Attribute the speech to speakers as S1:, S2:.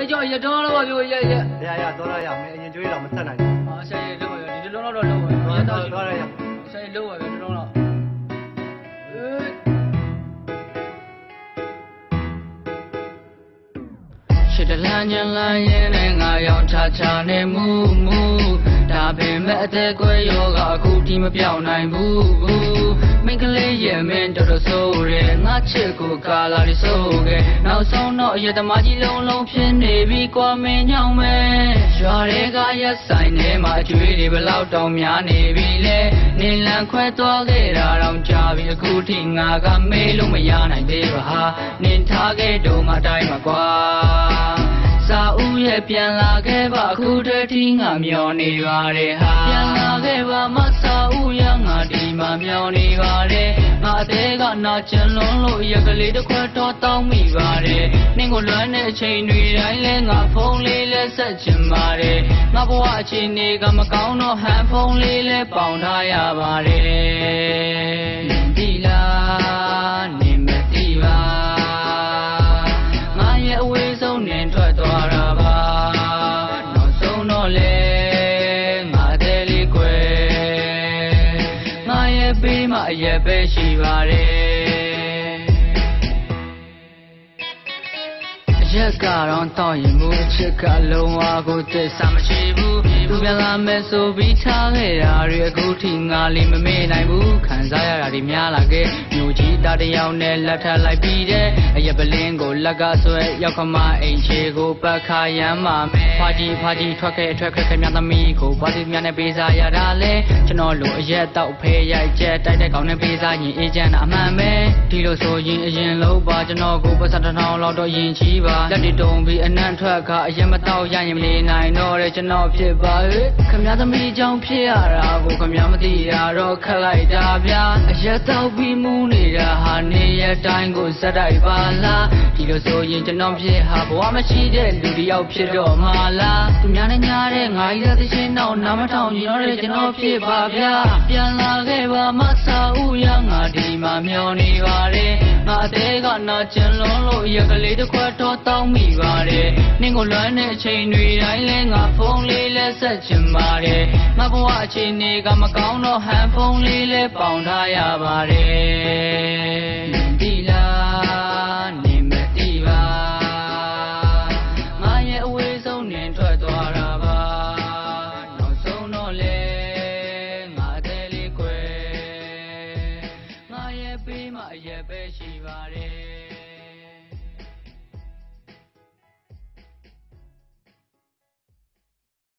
S1: အဲကြောရတော့တော့ပြောရရ
S2: ရရတော့ရရမင်းအရင်ကျွေးတော့မဆက်နိုင်ဘူး
S1: ဟာဆရာရေလုံးပါဒီလုံးတော့လုံးပါရ
S2: တော့
S1: တော့
S2: တော့ရရ
S1: ဆရာရေလုံးပါဒီလုံးတော့အေးရှစ်တလန်းညလန်းရင်နဲ့ငါရောက်ချာချာနေမူမူဒါပင်မဲ့အသက်ကွဲရောကအခုဒီမပြောင်းနိုင်ဘူးဘူး မင်းကလေးရဲ့မင်းတော်တော်ဆိုးတယ်ငါချစ်ကိုကာလာရီဆိုးခဲ့နောက်ဆုံးတော့အရသမားကြီးလုံးလုံးဖြစ်နေပြီကွာမင်းညောင်းမဲ့ရွာတွေကရက်ဆိုင်ထဲမှာအကျွေးတွေဘလောက်တောင်များနေပြီလဲနေလန်ခွဲသွားခဲ့တာတော့ကြာပြီအခုထိငါကမေးလို့မရနိုင်သေးပါဟာနင်ထားခဲ့တော့ငါတိုင်းမှာကွာစာဦးရဲ့ပြန်လာခဲ့ပါအခုတည်းထိငါမျောနေပါတယ်ဟာပြန်လာခဲ့ပါမစာဦးရ ငါဒီမှာမျောနေပါတယ်ငါအသေးကနာကျင်လွန်လို့ရကလေးတစ်ခွက်တော့တောင်းမိပါတယ်နင်းကိုလွမ်းတဲ့အချိန်တွေတိုင်းလဲငါဖုန်းလေးလဲဆက်ချင်ပါတယ်ငါဘဝအချိန်တွေကမကောင်းတော့ဟန်ဖုန်းလေးလဲပေါင်ထားရပါတယ် ပေးမအရက်ပဲရှိပါတယ်အရက်ကတော့တော့ရင်မူအချစ်ကလုံးဝကိုသစ္စာမရှိဘူးသူပြန်လာမယ်ဆိုပြီးထားခဲ့တာတွေအခုထိငါလေးမမေ့နိုင်ဘူးခံစားရတာတွေများလာခဲ့မြို့ကြီးသားတစ်ယောက်နဲ့လက်ထပ်လိုက်ပြီးတဲ့အရက်ပလင်းကို လက်ကဆွဲရောက်ခမအိမ်ချေကိုပတ်ခါရမ်းပါမယ်ဖာကြီးဖာကြီးထွက်ခဲ့ထွက်ခဲ့ခဲ့မြသမီးကိုဘာစီမြနဲ့ပေးစားရတာလဲကျွန်တော်လိုအရက်တော့ဖဲရိုက်ချက်တိုက်တဲ့ကောင်နဲ့ပေးစားရင်အေးချမ်းတာအမှန်ပဲဒီလိုဆိုရင်အရင်လုံးပါကျွန်တော်ကိုပတ်စံတစ်ထောင်လောက်တော့ရင်ချီးပါလက်တွေတုံပြီးအနံ့ထွက်ခါအရင်မတော့ရရင်မနေနိုင်တော့တဲ့ကျွန်တော်ဖြစ်ပါဟဲ့ခမသမီးကြောင့်ဖြစ်ရတာကိုခမမသိရတော့ခက်လိုက်တာဗျာအရက်တော့ပြီးမူးနေတာဟာနေရတိုင်းကိုစက်တိုက်ပါလားဒီလိုဆိုရင်ကျွန်တော်ဖြစ်ဟာဘဝမရှိတဲ့လူတစ်ယောက်ဖြစ်တော့မှာလားသူများနဲ့ညားတဲ့ငါကြီးတဲ့သချင်းတော့နားမထောင်ကြတော့တဲ့ကျွန်တော်ဖြစ်ပါဗျာပြန်လာခဲ့ပါမဆာဦးရငါဒီမှာမျောနေပါတယ်ငါအသေးကနာကျင်လွန်လို့ရကလေးတစ်ခွက်တော့တောင်းမိပါတယ်နင်းကိုလွမ်းတဲ့အချိန်တွေတိုင်းလဲငါဖုန်းလေးလဲဆက်ချင်ပါတယ်ငါဘဝအချိန်တွေကမကောင်းတော့ဟန်ဖုန်းလေးလဲပေါင်ထားရပါတယ် လုံးနဲ့ထွက်သွားတာပါနောက်ဆုံးတော့လေငါအသေးလေးကွယ်ငါရဲ့ပေးမအရဲ့ပဲ